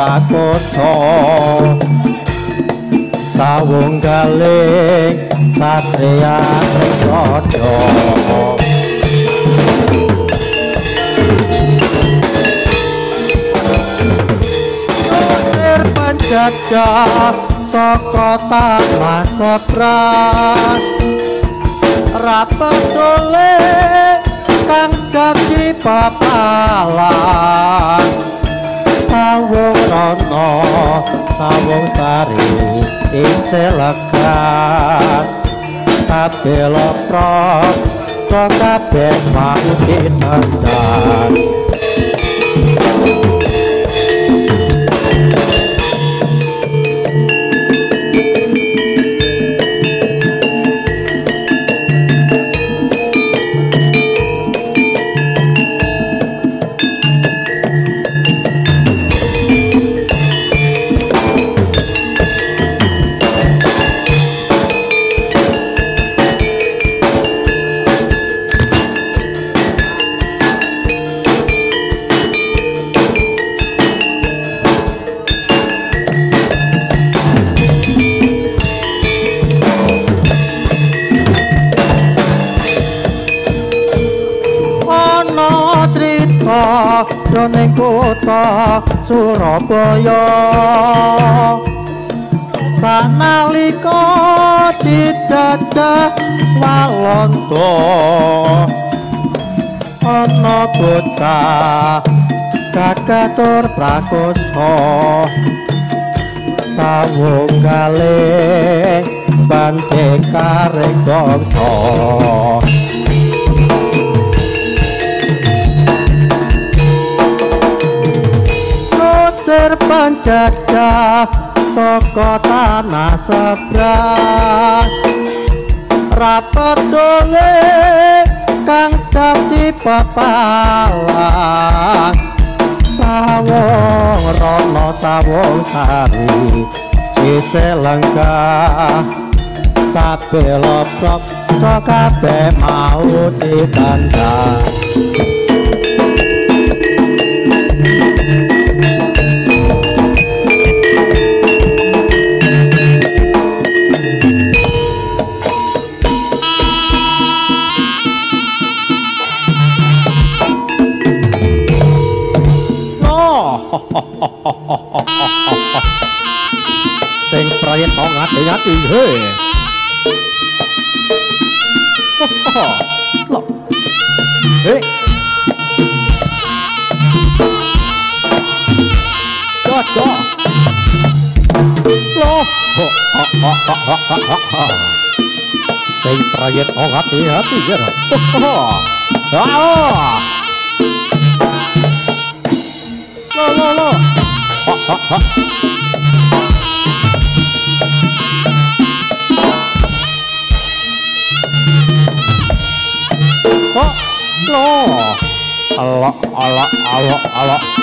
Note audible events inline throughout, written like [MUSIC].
prakoso. Sawung galing satria Kusir penjajah saka tanah sepras rapet dolek kang dadi papalan sawung rono sawung sari isih lekas sabelo prok kok kabeh mau jroning kutha Surabaya. Sanalika dijajah walanda. Ana bocah kakatur prakoso. Sawung kalih bante karek penjajah saka tanah sebrang rapet dole kang dadi pepalang. Sawung rono sawung sari isih lenggah. Sabelo prok kabeh mau ditandang sing proyek kok ngati-ngati he Loh. He. Cocok. Loh. Sing proyek kok ngati-ngati ya. Ah. Lo lo lo. Oh, lo. Allah Allah Allah Allah.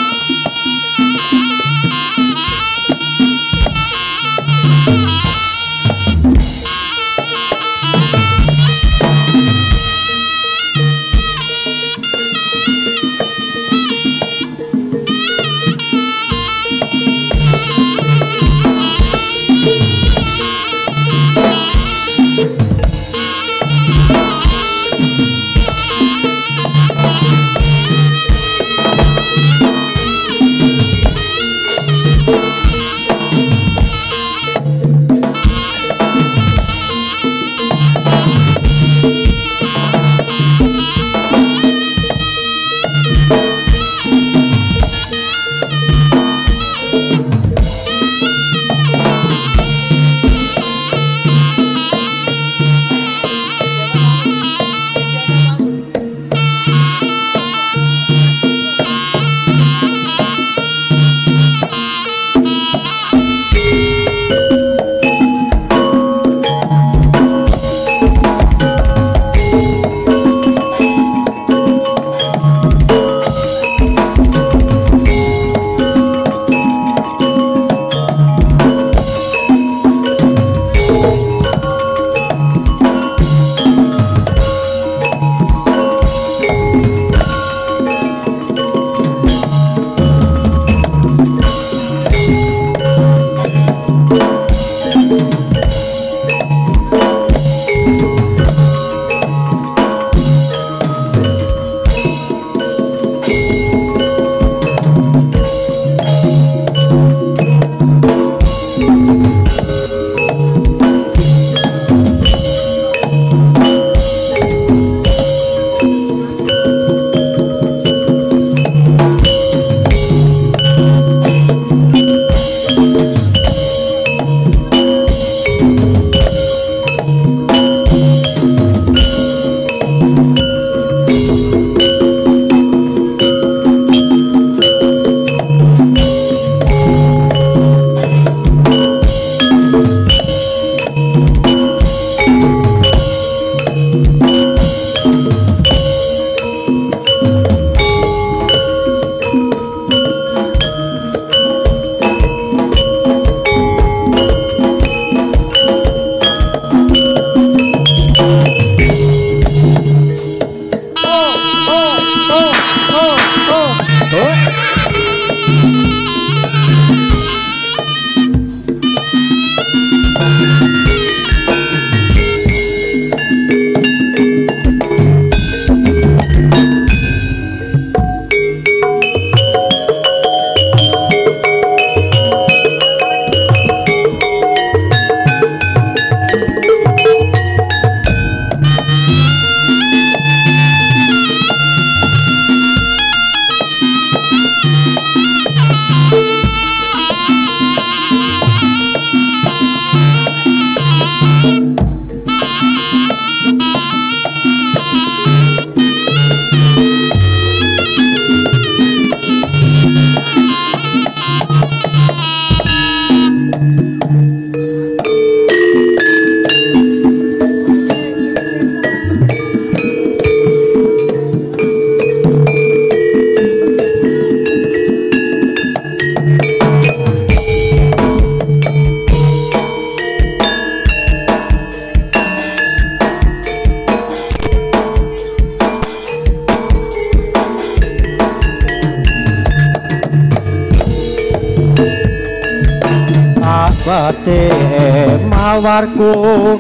Mawarku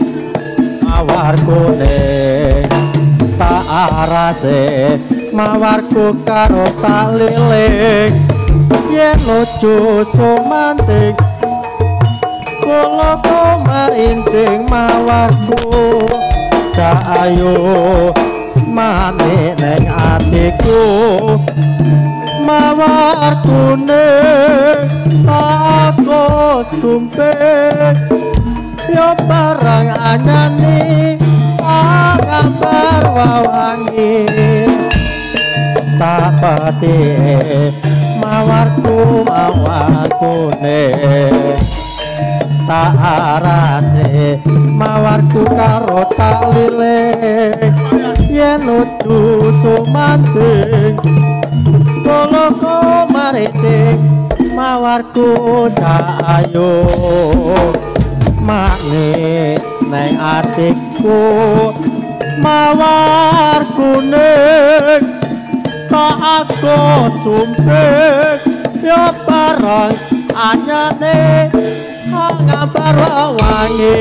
mawarku ne tak arase. Mawarku karo tak liling yen lucu sumanting kula kumar inting mawarku. Tak ayo mati neng atiku. Mawarku ne aku sumpah yo barang anyani gambar wawangi tak pati mawarku mawarku ne tak arase mawarku karo tak lile. Yen udu sumanting kolo komariting mawarku tak ayo makne neng atikku mawar kuning tak aku sumpah yo barang anyane ngabar wangi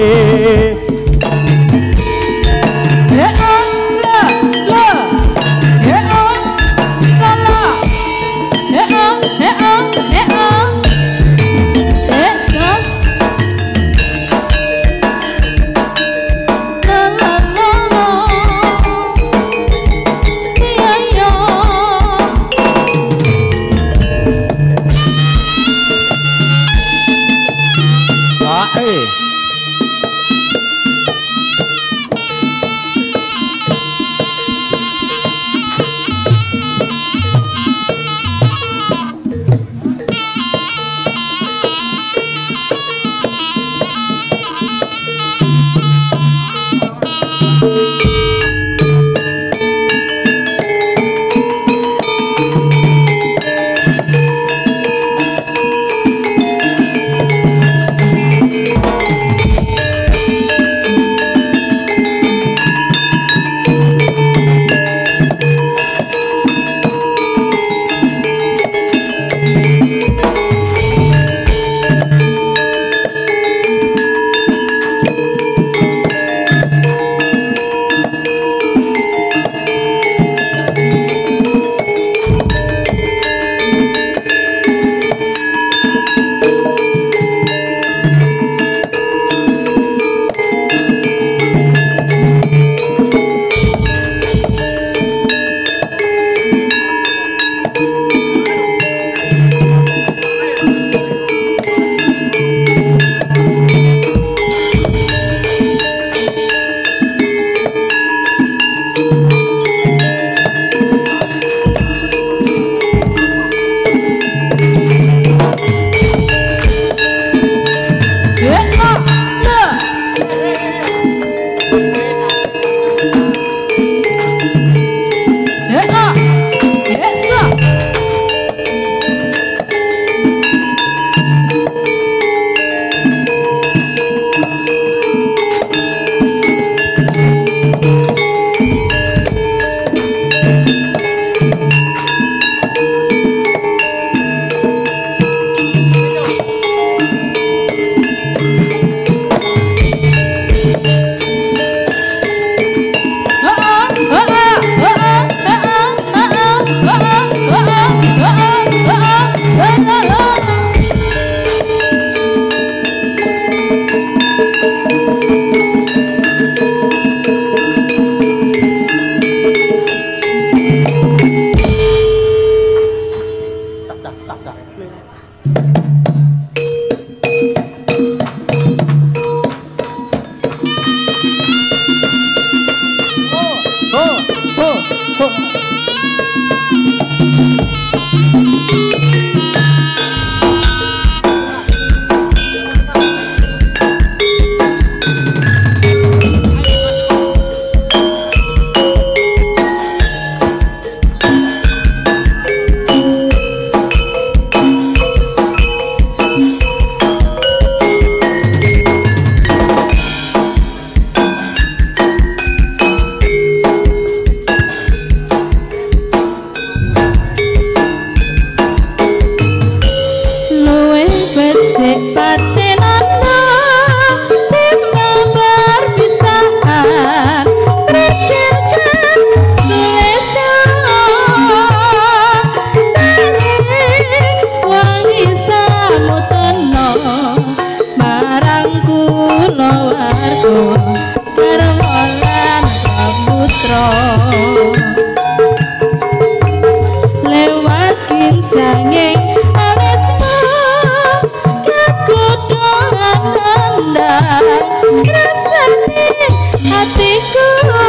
choro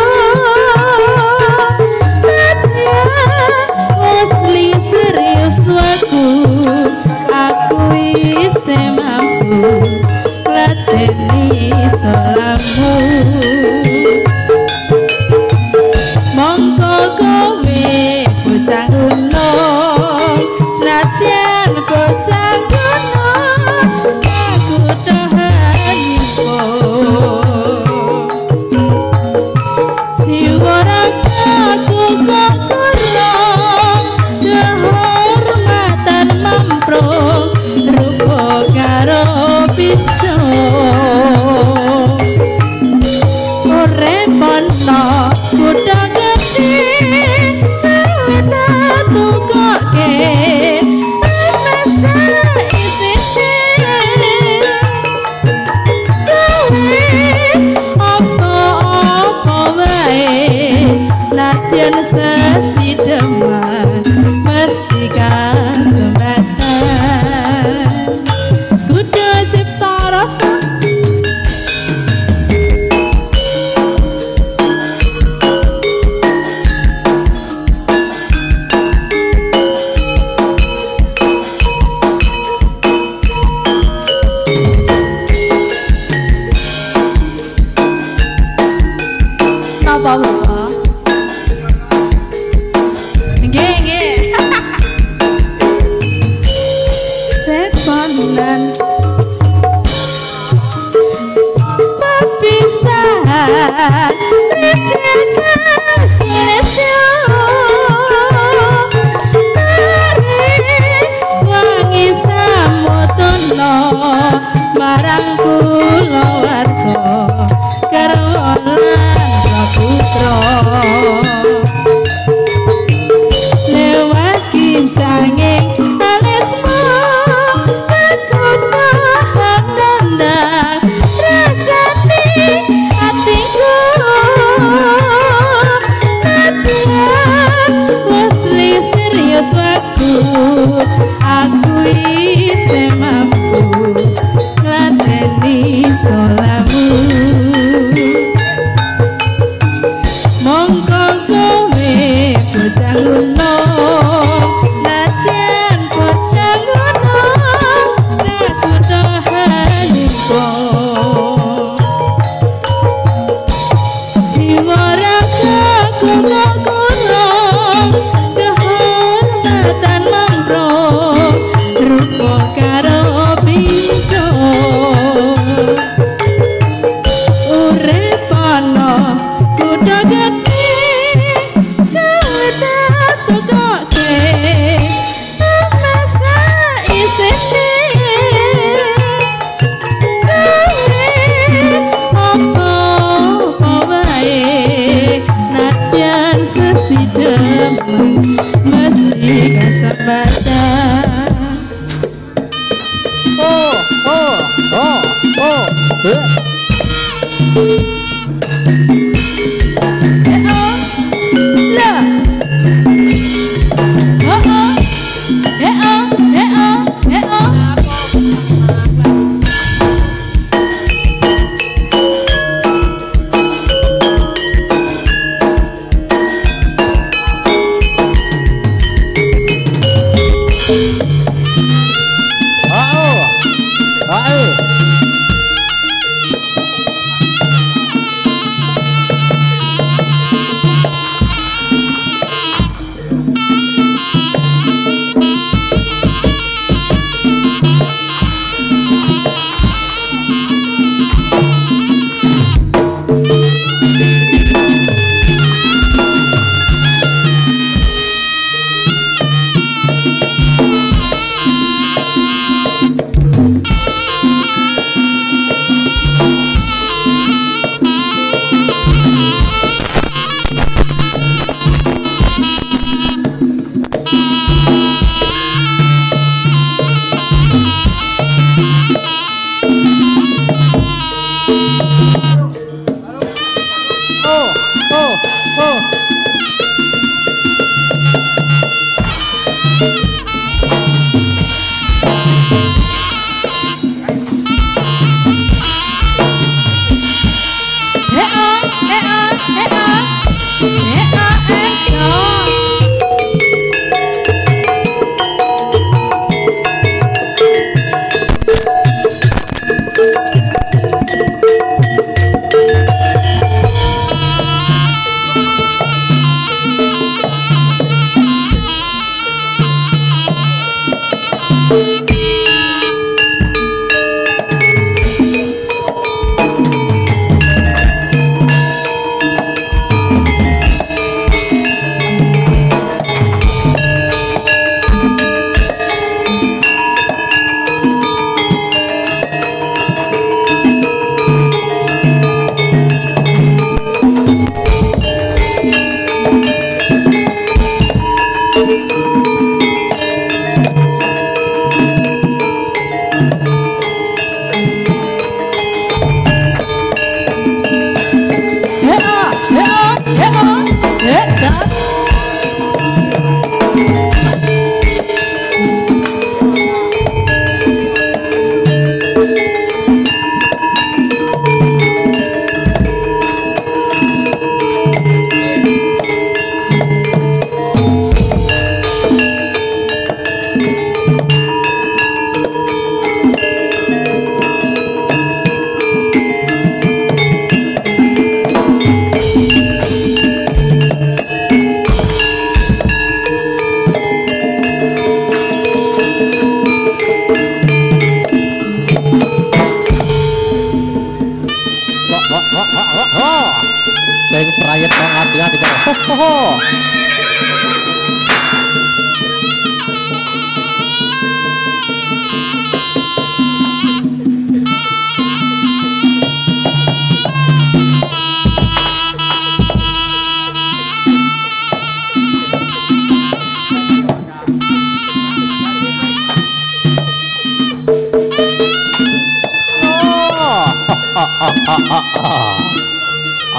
oh, oh, oh.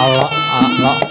好了啊好。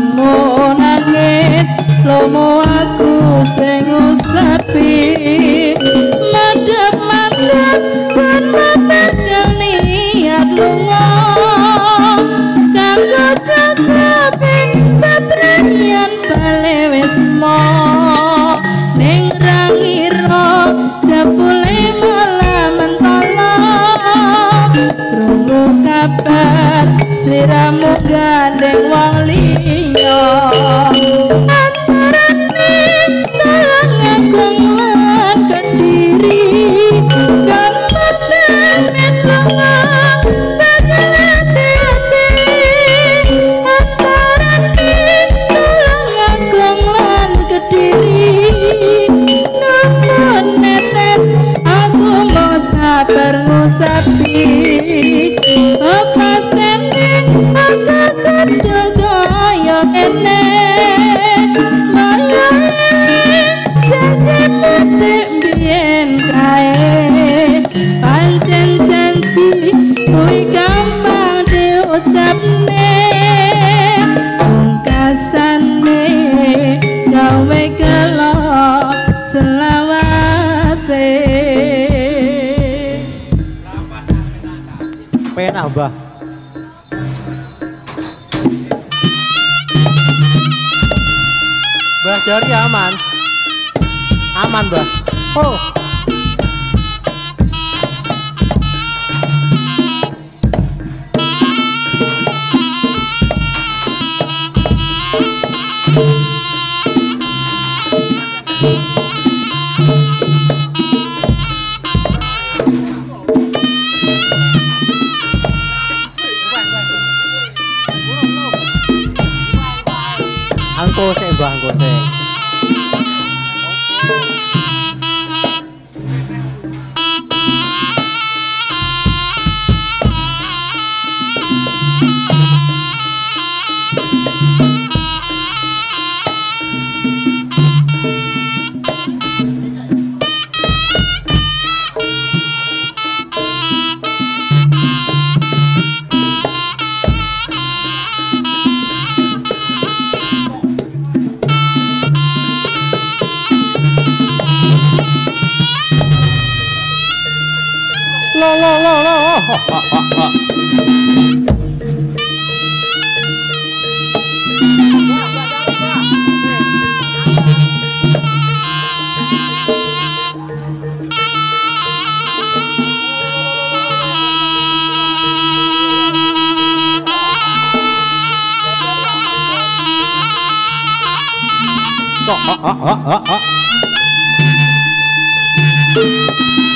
No. Mbah ya, aman. Aman, Mbah. Oh. Thank you. quần. [LAUGHS] 啦啦啦啦啦啦啦！啊啊啊啊啊！啊啊啊啊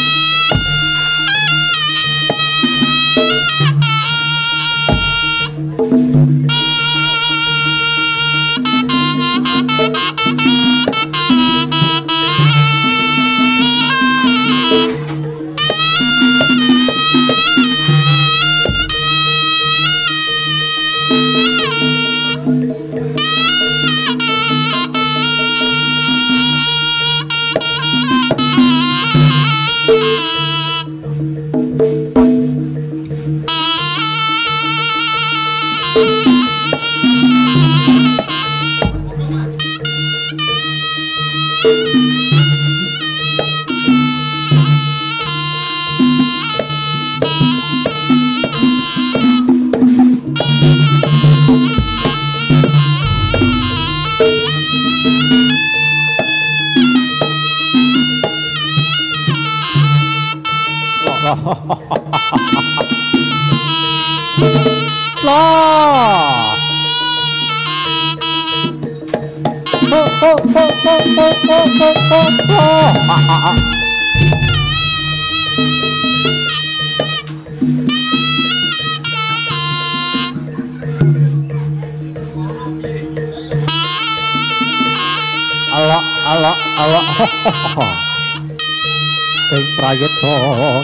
[LAUGHS] Sing prayeto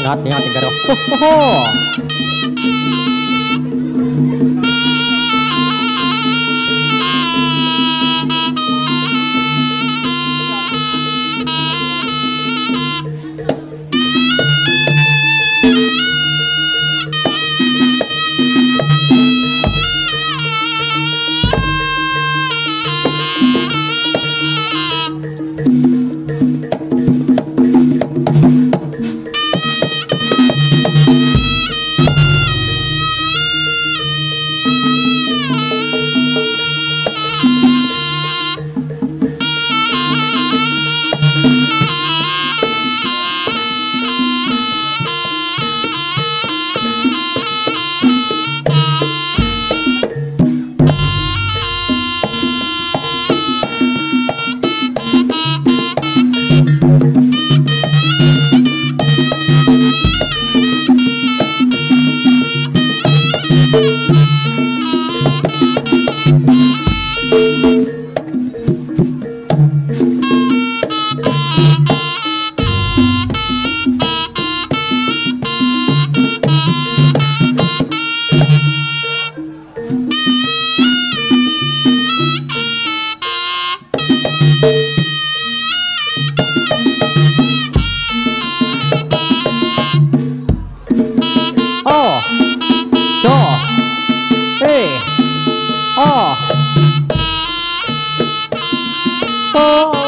ngati-ngati karo. [LAUGHS] Oh. Oh.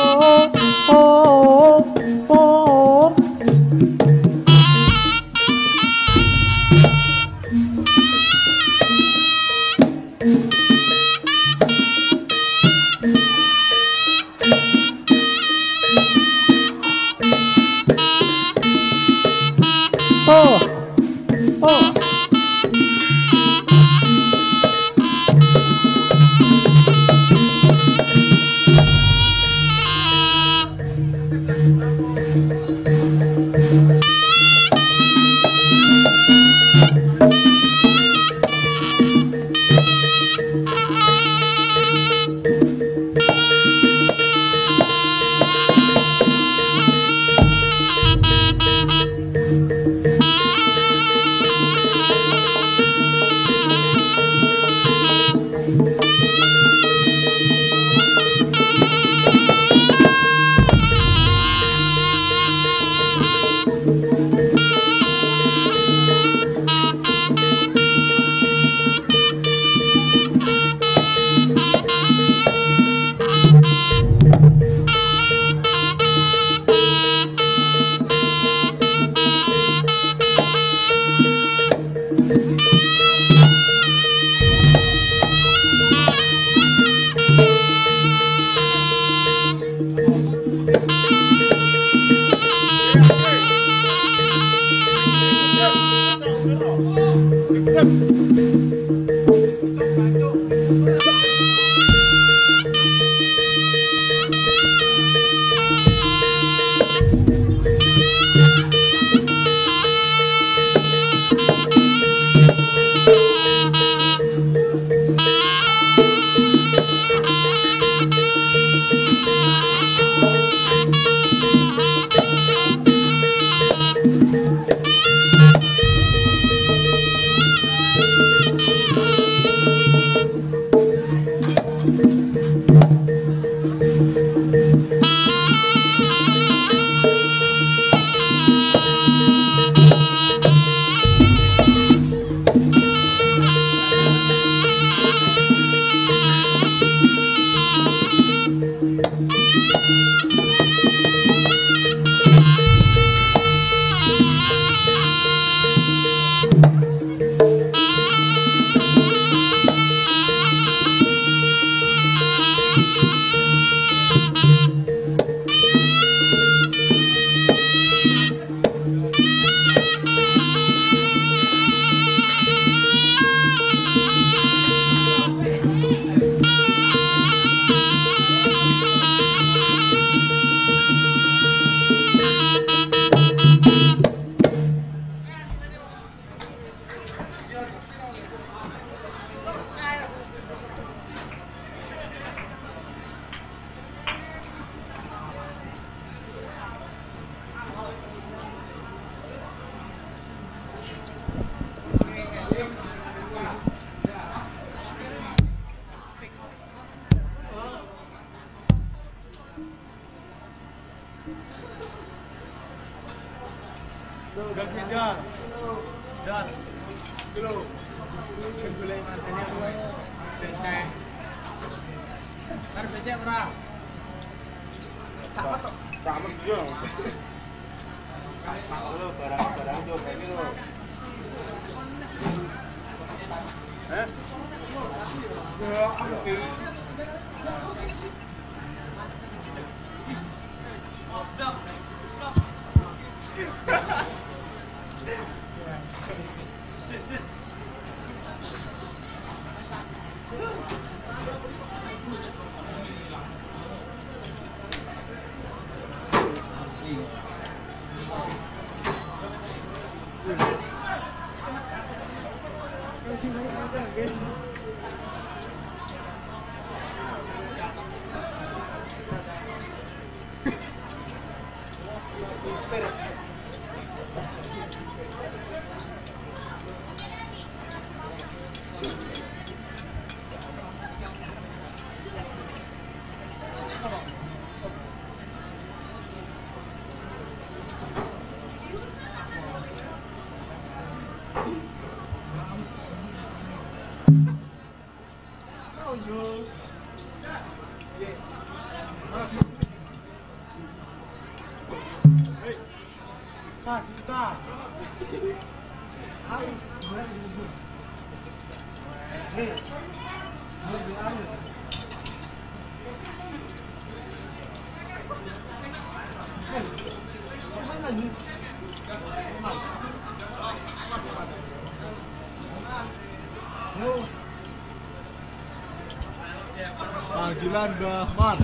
Sembilan Bahman.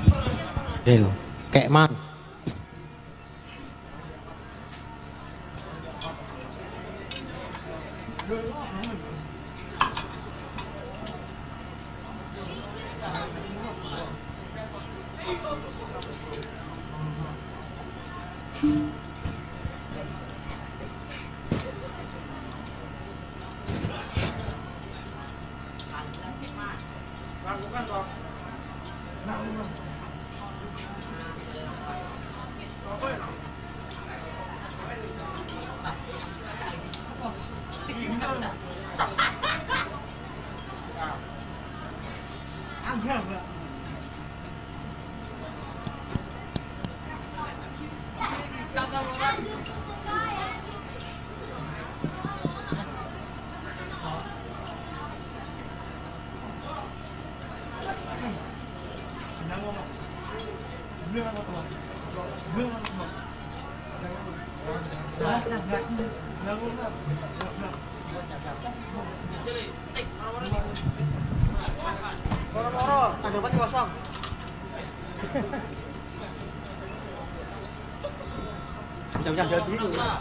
Dil, kek man. Brava. Yang.